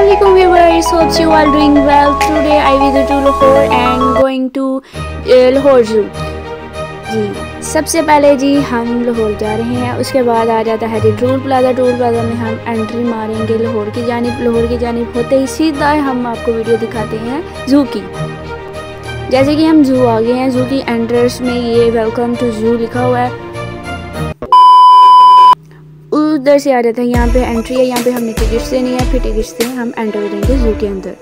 Assalamualaikum viewers, hope you all doing well. Today I visit to Lahore and going to uh, Lahore Zoo. जी सबसे पहले जी हम लाहौर जा रहे हैं। उसके बाद आ जाता है जी टूल प्लाजा। टूल प्लाजा में हम एंट्री मारेंगे लाहौर की जानब लाहौर की जानब होते ही सीधा हम आपको वीडियो दिखाते हैं जू की। जैसे कि हम जू आ गए हैं जू की एंट्रेंस में ये वेलकम टू जू लिखा हुआ है। उधर से आ जाता है यहाँ पे एंट्री है यहाँ पे हमने टिकट से नहीं है फिर टिकट से हम एंटर हो जाएँगे जू के अंदर।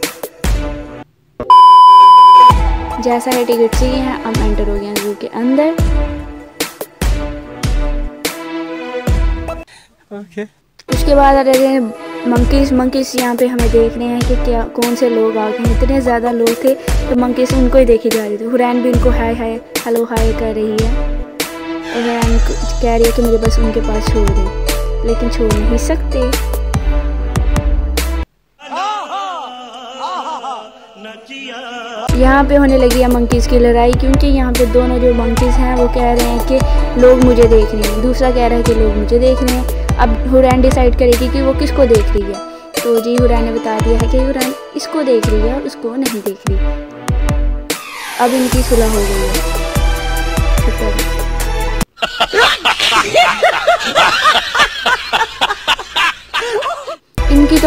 जैसा है टिकट से ही है हम एंटर हो गए हैं जू के अंदर। ओके उसके बाद आ रहे हैं मंकीस मंकीस यहाँ पे हमें देख रहे हैं कि क्या कौन से लोग आ गए हैं। इतने ज़्यादा लोग थे तो मंकीस उनको ही देखे जा रहे थे। हुरैन भी उनको हाय हाय हेलो हाय कर रही है। और हुरैन कह रही है कि मुझे बस उनके पास छोड़ दे। लेकिन छोड़ नहीं सकते। यहाँ पे होने लगी है मंकीज की लड़ाई, क्योंकि यहाँ पे दोनों जो मंकीज हैं, वो कह रहे हैं कि लोग मुझे देख रहे हैं। दूसरा कह रहा है कि लोग मुझे देख रहे हैं। अब हुरैन डिसाइड करेगी कि वो किसको देख रही है। तो जी हुरैन ने बता दिया है कि हुरैन इसको देख रही है और उसको नहीं देख रही। अब इनकी सुलह हो गई है।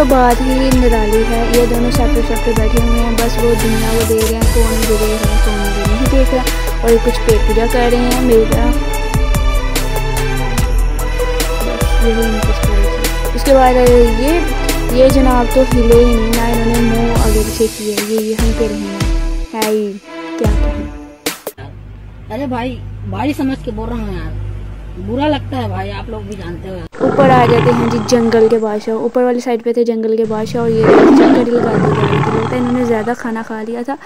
तो बात ही निराली है। ये दोनों सेपरेट सेपरेट बैठे हुए हैं। बस वो दुनिया वो दे रहे हैं, कौन देख रहा है, कौन मुझे नहीं देख रहा। और ये कुछ पेट पूजा कर रहे हैं मेरा यही उसके बाद ये ये जनाब तो हिले ही नहीं, ना इन्होंने मुँह आगे पीछे किए। ये यहीं पे रहे हैं। है ही, क्या कहें। अरे भाई भाई समझ के बोल रहा हूँ यार। बुरा लगता है भाई आप लोग भी जानते हो। ऊपर आ जाते हैं जी जंगल के बादशाह। ऊपर वाली साइड पे थे जंगल के बादशाह और ये चक्कर ही लगता है इन्होंने ज़्यादा खाना खा लिया था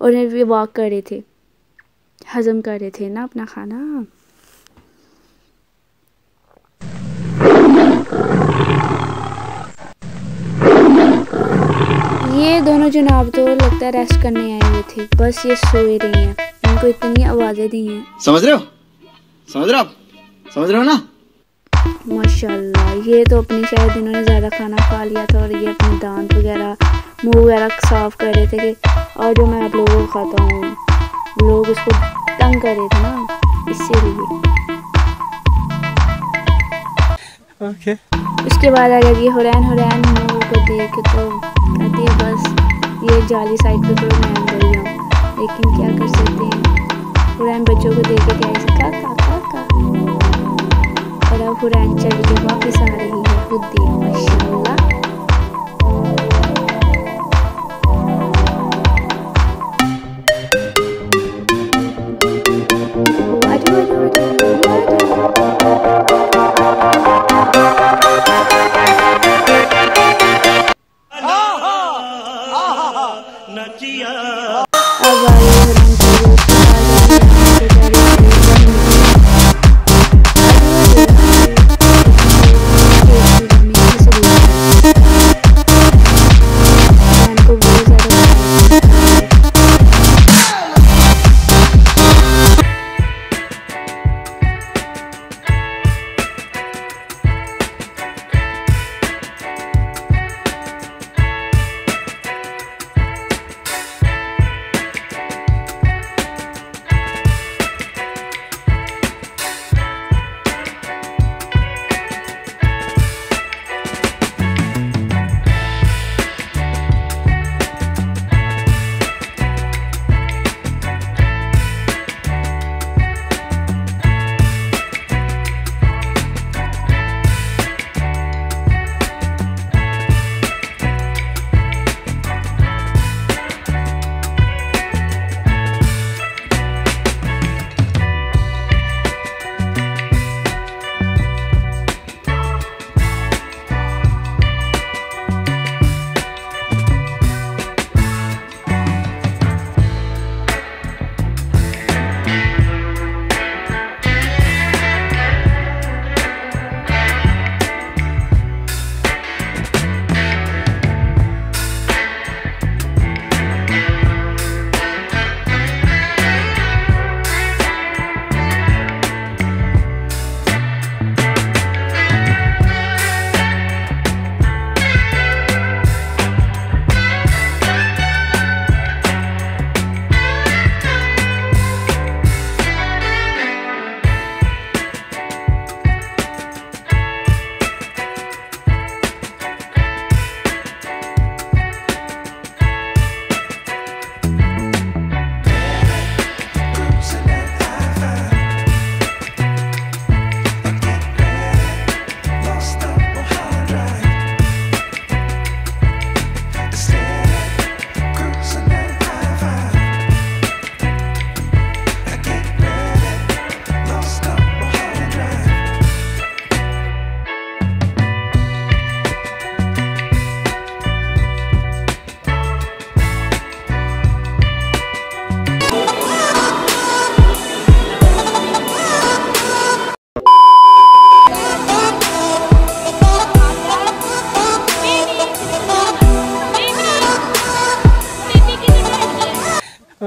और ये वॉक कर रहे थे। हजम कर रहे थे ना अपना खाना? ये दोनों जनाब तो लगता है रेस्ट करने आए हुए थे। बस ये सोए रही हैं। इनको इतनी आवाज़ें दी हैं। समझ रहे हो? समझ रहे हो आप? समझ रहे हो ना? माशाल्लाह ये तो अपनी शायद इन्होंने ज़्यादा खाना खा लिया था और ये अपने दांत वगैरह मुँह वगैरह साफ़ कर रहे थे कि और जो मैं आप लोगों को खाता हूँ लोग उसको तंग कर रहे थे ना इसीलिए। ओके उसके बाद आ जाती है हुरैन हुरैन मुँह को देख तो कहती है बस ये जाली साइड पे तो मैं अंदर ही हूँ लेकिन क्या कर सकते हैं? हुरैन बच्चों को देख के क्या ऐसे अब हुरैन चल के वापस आ रही है खुद देख माशाल्लाह वाजो,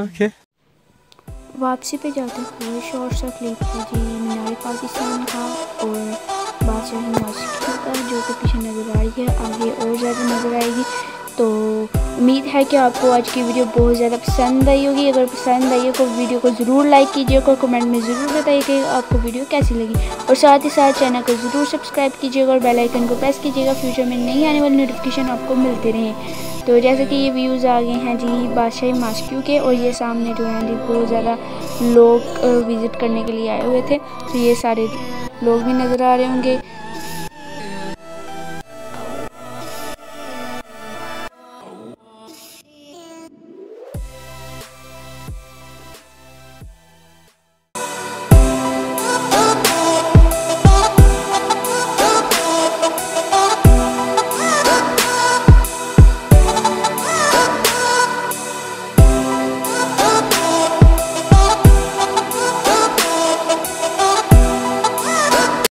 Okay. वापसी पे जाते हुए शॉर्ट सा क्लिप कीजिए मीनार पाकिस्तान का और बादशाह का, जो कि पीछे नज़र आ रही है, आगे और ज़्यादा नज़र आएगी तो उम्मीद है कि आपको आज की वीडियो बहुत ज़्यादा पसंद आई होगी। अगर पसंद आई हो तो वीडियो को ज़रूर लाइक कीजिएगा और कमेंट में ज़रूर बताइए कि आपको वीडियो कैसी लगी। और साथ ही साथ चैनल को ज़रूर सब्सक्राइब कीजिएगा और बेल आइकन को प्रेस कीजिएगा। फ्यूचर में नई आने वाली नोटिफिकेशन आपको मिलते रहें। तो जैसे कि ये व्यूज़ आ गए हैं जी बादशाही मास्क्यू के, और ये सामने जो हैं जी बहुत ज़्यादा लोग विज़िट करने के लिए आए हुए थे। तो ये सारे लोग भी नज़र आ रहे होंगे।